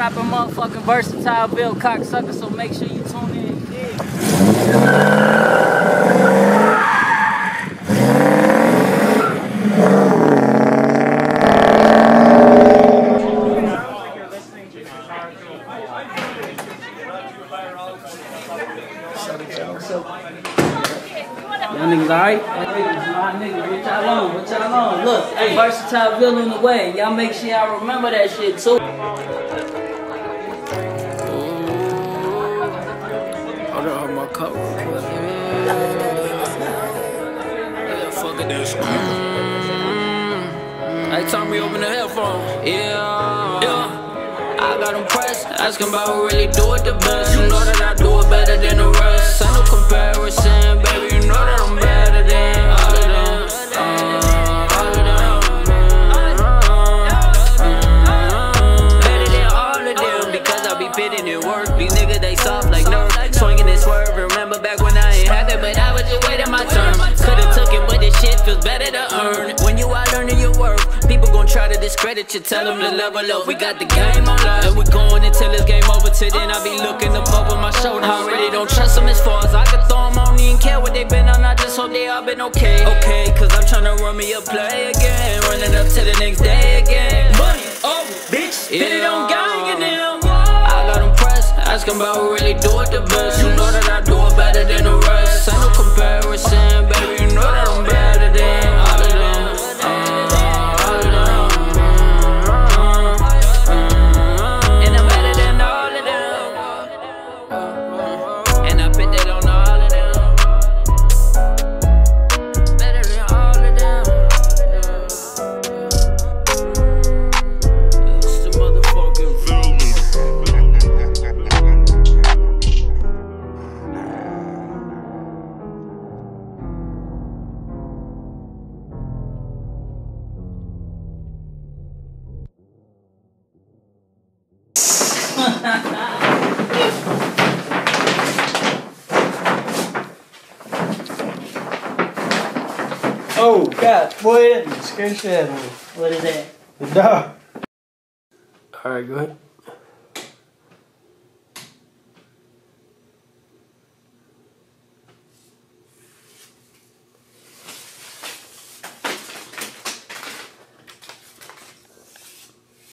dropping motherfucking Versatile ViLL cocksucker, so make sure you tune in. Yeah. Y'all y'all? Look, hey, versatile villain in the way. Y'all make sure y'all remember that shit too. Hold on, my cup. Yeah, fuck it, this. Mm-hmm. Hey, time me open the headphone. Yeah, yeah. I got them pressed, asking about who really do it the best. You know that I do it better try to discredit you, tell them to level up. We got the game on live, and we going until it's game over. Till then, I be looking up over my shoulder. I really don't trust them as far as I can throw them on. Even care what they been on, I just hope they all been okay. Okay, cause I'm trying to run me a play again. Running up to the next day again. Money, oh, bitch, spit it on gang and them. I got them pressed, asking about who really do it the best. You know that I do oh, God, boy, that scare shit out of me. What is that? The dog. Alright, go ahead.